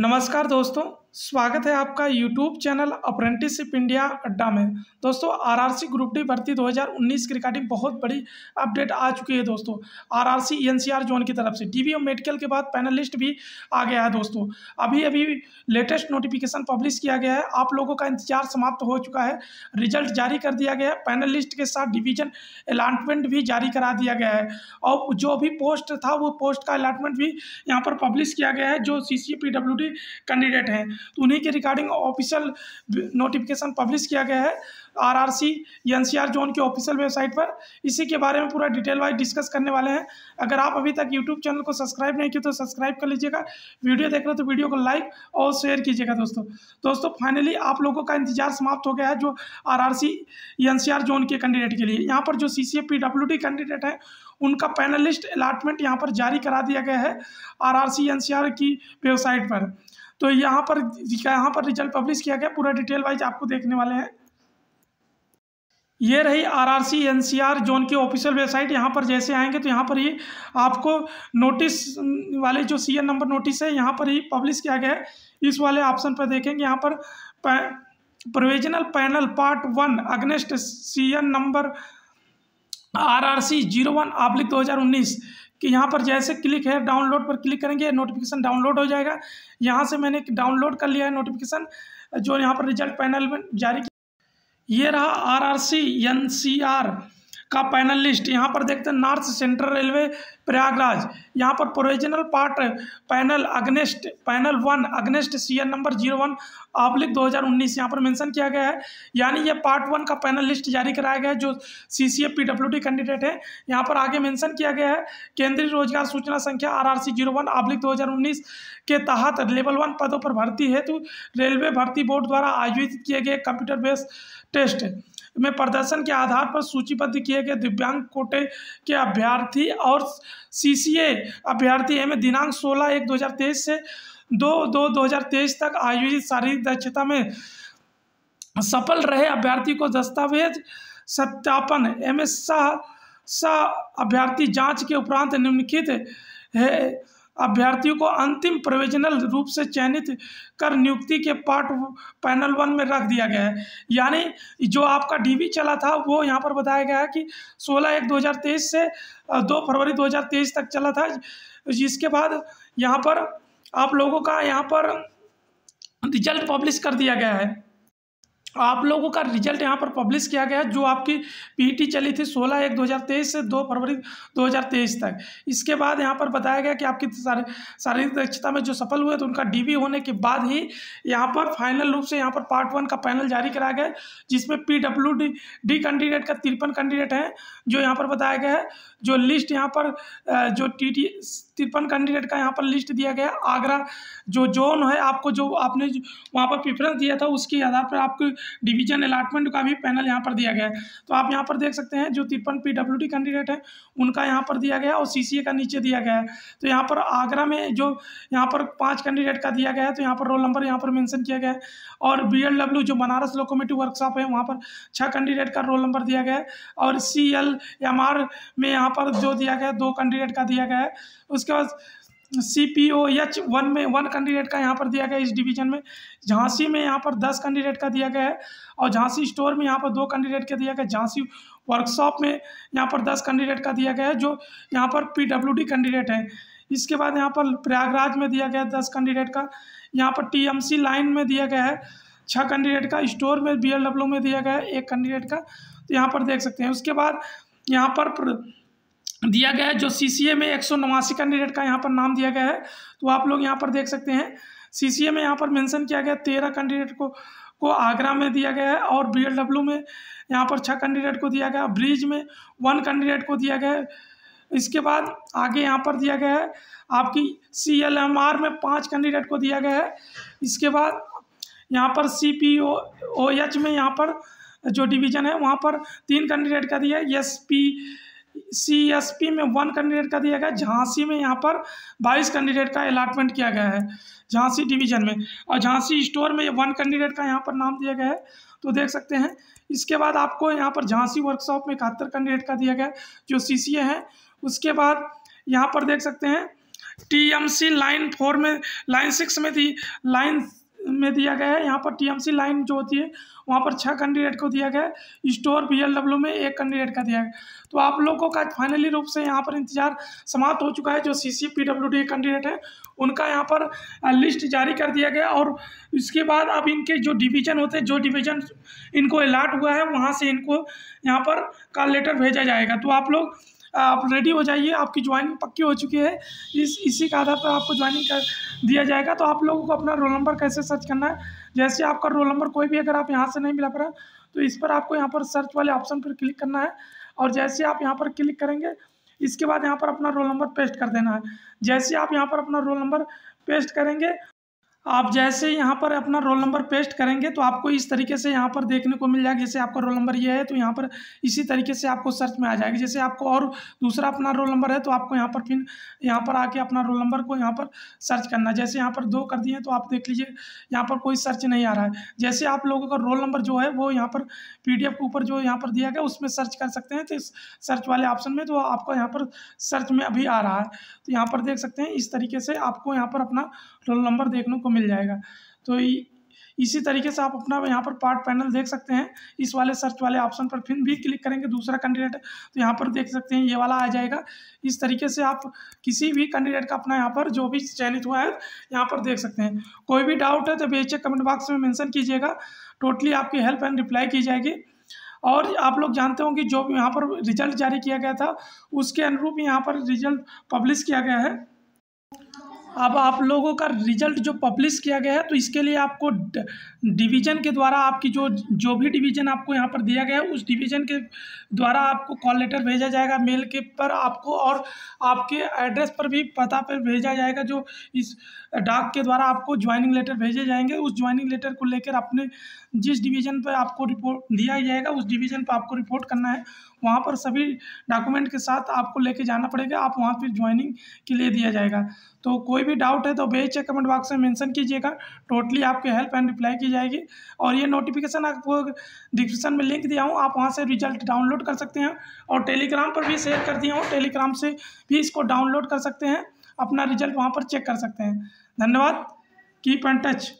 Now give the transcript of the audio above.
नमस्कार दोस्तों स्वागत है आपका यूट्यूब चैनल अप्रेंटिसशिप इंडिया अड्डा में। दोस्तों आरआरसी ग्रुप डी भर्ती 2019 की रिगार्डिंग बहुत बड़ी अपडेट आ चुकी है दोस्तों। आरआरसी एनसीआर जोन की तरफ़ से और मेडिकल के बाद पैनलिस्ट भी आ गया है दोस्तों। अभी अभी लेटेस्ट नोटिफिकेशन पब्लिश किया गया है। आप लोगों का इंतज़ार समाप्त हो चुका है। रिज़ल्ट जारी कर दिया गया है। पैनलिस्ट के साथ डिवीज़न अलाटमेंट भी जारी करा दिया गया है। और जो भी पोस्ट था, वो पोस्ट का अलाटमेंट भी यहाँ पर पब्लिश किया गया है, जो सी कैंडिडेट हैं। तो उन्हीं के रिगार्डिंग ऑफिशियल नोटिफिकेशन पब्लिश किया गया है। आरआरसी एनसीआर जोन के ऑफिशियल वेबसाइट पर, इसी के बारे में पूरा डिटेल वाइज डिस्कस करने वाले हैं। अगर आप अभी तक यूट्यूब चैनल को सब्सक्राइब नहीं किए तो सब्सक्राइब कर लीजिएगा। वीडियो देख रहे हो तो वीडियो को लाइक और शेयर कीजिएगा दोस्तों। दोस्तों फाइनली आप लोगों का इंतज़ार समाप्त हो गया है जो आर आर सी जोन के कैंडिडेट के लिए। यहाँ पर जो सी सी कैंडिडेट हैं, उनका पैनलिस्ट अलाटमेंट यहाँ पर जारी करा दिया गया है आर आर की वेबसाइट पर। तो यहाँ पर यहाँ पर रिज़ल्ट पब्लिश किया गया, पूरा डिटेल वाइज आपको देखने वाले हैं। ये रही R R C N C R zone की ऑफिशियल वेबसाइट यहाँ पर जैसे आएँगे तो यहाँ पर ही आपको नोटिस वाले जो सी एन नंबर नोटिस है, यहाँ पर ही पब्लिश किया गया है। इस वाले ऑप्शन पर देखेंगे, यहाँ पर provisional panel part one against C N number R R C zero one oblique दो हज़ार उन्नीस। कि यहाँ पर जैसे क्लिक है, डाउनलोड पर क्लिक करेंगे नोटिफिकेशन डाउनलोड हो जाएगा। यहाँ से मैंने डाउनलोड कर लिया है नोटिफिकेशन जो यहाँ पर रिज़ल्ट पैनल में जारी किया। ये रहा R R C N C R का पैनल लिस्ट यहाँ पर देखते हैं नॉर्थ सेंट्रल रेलवे प्रयागराज यहाँ पर provisional part panel against panel one against C N number zero one oblique दो हज़ार उन्नीस। यहाँ पर मेंशन किया गया है। यानी ये पार्ट वन का पैनल लिस्ट जारी कराया गया है, जो C C F P W D candidate है। यहाँ पर आगे मेंशन किया गया है, केंद्रीय रोज़गार सूचना संख्या R R C zero one oblique दो हज़ार उन्नीस के तहत लेवल वन पदों पर भर्ती हेतु रेलवे भर्ती बोर्ड द्वारा आयोजित किए गए कंप्यूटर बेस्ड टेस्ट में प्रदर्शन के आधार पर सूचीबद्ध किए गए दिव्यांग कोटे के अभ्यर्थी और सीसीए अभ्यर्थी में दिनांक 16 एक 2023 से दो दो 2023 तक आयोजित शारीरिक दक्षता में सफल रहे अभ्यर्थी को दस्तावेज़ सत्यापन, एम एस शाह अभ्यर्थी जाँच के उपरांत निम्नलिखित है। अभ्यर्थियों को अंतिम प्रोविजनल रूप से चयनित कर नियुक्ति के पार्ट पैनल वन में रख दिया गया है। यानी जो आपका डीवी चला था, वो यहाँ पर बताया गया है कि 16 एक 2023 से 2 फरवरी 2023 तक चला था, जिसके बाद यहाँ पर आप लोगों का यहाँ पर रिज़ल्ट पब्लिश कर दिया गया है। आप लोगों का रिज़ल्ट यहाँ पर पब्लिश किया गया जो आपकी पीटी चली थी 16 एक 2023 से 2 फरवरी 2023 तक। इसके बाद यहाँ पर बताया गया कि आपकी शारीरिक दक्षता में जो सफल हुए तो उनका डीवी होने के बाद ही यहाँ पर फाइनल रूप से यहाँ पर पार्ट वन का पैनल जारी कराया गया जिसमें P W D D candidate का तिरपन कैंडिडेट हैं, जो यहाँ पर बताया गया है, जो लिस्ट यहाँ पर जो टी टी तिरपन कैंडिडेट का यहाँ पर लिस्ट दिया गया। आगरा जो जोन है, आपको जो आपने वहाँ पर प्रेफरेंस दिया था, उसके आधार पर आपको डिवीज़न अलाटमेंट का भी पैनल यहाँ पर दिया गया है। तो आप यहाँ पर देख सकते हैं, जो तिरपन पी कैंडिडेट है, उनका यहाँ पर दिया गया और सी सी ए का नीचे दिया गया है। तो यहाँ पर आगरा में जो यहाँ पर पाँच कैंडिडेट का दिया गया है तो यहाँ पर रोल नंबर यहाँ पर मैंसन किया गया है। और बी एल डब्ल्यू जो बनारस लोकोमेटिव वर्कशॉप है, वहाँ पर छः कैंडिडेट का रोल नंबर दिया गया है। और सी एल एम आर में यहाँ पर जो दिया गया है, दो कैंडिडेट का दिया गया है। उसके बाद C P O H one में वन कैंडिडेट का यहाँ पर दिया गया इस डिवीज़न में। झांसी में यहाँ पर दस कैंडिडेट का दिया गया है और झांसी स्टोर में यहाँ पर दो कैंडिडेट का दिया गया झांसी वर्कशॉप में यहाँ पर दस कैंडिडेट का दिया गया है, जो यहाँ पर पी डब्ल्यू डी कैंडिडेट है। इसके बाद यहाँ पर प्रयागराज में दिया गया है दस कैंडिडेट का। यहाँ पर टी एम सी लाइन में दिया गया है छः कैंडिडेट का। स्टोर में बी एल डब्ल्यू में दिया गया है एक कैंडिडेट का। तो यहाँ पर देख सकते हैं। उसके बाद यहाँ पर दिया गया है, जो सी सी ए में एक सौ नवासी कैंडिडेट का यहाँ पर नाम दिया गया है तो आप लोग यहाँ पर देख सकते हैं। सी सी ए में यहाँ पर मेंशन किया गया, तेरह कैंडिडेट को को आगरा में दिया गया है और बी एल डब्ल्यू में यहाँ पर छः कैंडिडेट को दिया गया, ब्रिज में वन कैंडिडेट को दिया गया है। इसके बाद आगे यहाँ पर दिया गया है, आपकी सी एल एम आर में पाँच कैंडिडेट को दिया गया है। इसके बाद यहाँ पर सी पी ओ ओ एच में यहाँ पर जो डिवीज़न है, वहाँ पर तीन कैंडिडेट का दिया है S P C S P में वन कैंडिडेट का दिया गया झांसी में यहाँ पर बाईस कैंडिडेट का अलाटमेंट किया गया है झांसी डिवीज़न में। और झांसी स्टोर में वन कैंडिडेट का यहाँ पर नाम दिया गया है तो देख सकते हैं। इसके बाद आपको यहाँ पर झांसी वर्कशॉप में इकहत्तर कैंडिडेट का दिया गया, जो सी सी है। उसके बाद यहाँ पर देख सकते हैं टीएमसी लाइन फोर में लाइन सिक्स में थी। लाइन में दिया गया है। यहाँ पर टीएमसी लाइन जो होती है, वहाँ पर छः कैंडिडेट को दिया गया है। स्टोर बी में एक कैंडिडेट का दिया गया तो आप लोगों का फाइनली रूप से यहाँ पर इंतज़ार समाप्त हो चुका है। जो C C P W D candidate है, उनका यहाँ पर लिस्ट जारी कर दिया गया और इसके बाद अब इनके जो डिवीज़न होते हैं, जो डिवीज़न इनको अलाट हुआ है, वहाँ से इनको यहाँ पर कॉल लेटर भेजा जाएगा। तो आप लोग आप रेडी हो जाइए, आपकी ज्वाइनिंग पक्की हो चुकी है। इस, इसी के आधार पर आपको ज्वाइनिंग कर दिया जाएगा। तो आप लोगों को अपना रोल नंबर कैसे सर्च करना है? जैसे आपका रोल नंबर कोई भी अगर आप यहाँ से नहीं मिला पड़ा तो इस पर आपको यहाँ पर सर्च वाले ऑप्शन पर क्लिक करना है। और जैसे आप यहाँ पर क्लिक करेंगे, इसके बाद यहाँ पर अपना रोल नंबर पेस्ट कर देना है। जैसे आप यहाँ पर अपना रोल नंबर पेस्ट करेंगे आप जैसे यहाँ पर अपना रोल नंबर पेस्ट करेंगे तो आपको इस तरीके से यहाँ पर देखने को मिल जाएगा जैसे आपका रोल नंबर ये है तो यहाँ पर इसी तरीके से आपको सर्च में आ जाएगा जैसे आपको और दूसरा अपना रोल नंबर है तो आपको यहाँ पर फिर यहाँ पर आके अपना रोल नंबर को यहाँ पर सर्च करना जैसे यहाँ पर दो कर दिए तो आप देख लीजिए यहाँ पर कोई सर्च नहीं आ रहा है जैसे आप लोगों का रोल नंबर जो है वो यहाँ पर पी के ऊपर जो यहाँ पर दिया गया उसमें सर्च कर सकते हैं तो इस सर्च वाले ऑप्शन में तो आपको यहाँ पर सर्च में अभी आ रहा है तो यहाँ पर देख सकते हैं इस तरीके से आपको यहाँ पर अपना रोल नंबर देखने को मिल जाएगा। तो इसी तरीके से आप अपना यहाँ पर पार्ट पैनल देख सकते हैं। इस वाले सर्च वाले ऑप्शन पर फिर भी क्लिक करेंगे दूसरा कैंडिडेट तो यहाँ पर देख सकते हैं ये वाला आ जाएगा। इस तरीके से आप किसी भी कैंडिडेट का अपना यहाँ पर जो भी चयनित हुआ है, यहाँ पर देख सकते हैं। कोई भी डाउट है तो बेचक कमेंट बॉक्स में मेंशन कीजिएगा। टोटली आपकी हेल्प एंड रिप्लाई की जाएगी। और आप लोग जानते होंगे जो यहाँ पर रिज़ल्ट जारी किया गया था, उसके अनुरूप यहाँ पर रिज़ल्ट पब्लिश किया गया है। अब आप लोगों का रिज़ल्ट जो पब्लिश किया गया है तो इसके लिए आपको डिवीज़न के द्वारा आपकी जो जो भी डिवीज़न आपको यहाँ पर दिया गया है, उस डिवीज़न के द्वारा आपको कॉल लेटर भेजा जाएगा, मेल के पर आपको और आपके एड्रेस पर भी पता पर भेजा जाएगा जो इस डाक के द्वारा आपको ज्वाइनिंग लेटर भेजे जाएँगे। उस ज्वाइनिंग लेटर को लेकर अपने जिस डिवीज़न पर आपको रिपोर्ट दिया जाएगा, उस डिवीज़न पर आपको रिपोर्ट करना है। वहाँ पर सभी डॉक्यूमेंट के साथ आपको लेके जाना पड़ेगा। आप वहाँ फिर ज्वाइनिंग के लिए दिया जाएगा। तो कोई भी डाउट है तो बेचेक कमेंट बॉक्स में मेंशन कीजिएगा। टोटली आपके हेल्प एंड रिप्लाई की जाएगी। और ये नोटिफिकेशन आपको डिस्क्रिप्शन में लिंक दिया हूँ। आप वहाँ से रिज़ल्ट डाउनलोड कर सकते हैं। और टेलीग्राम पर भी शेयर कर दिया हूँ। टेलीग्राम से भी इसको डाउनलोड कर सकते हैं। अपना रिज़ल्ट वहाँ पर चेक कर सकते हैं। धन्यवाद। Keep and touch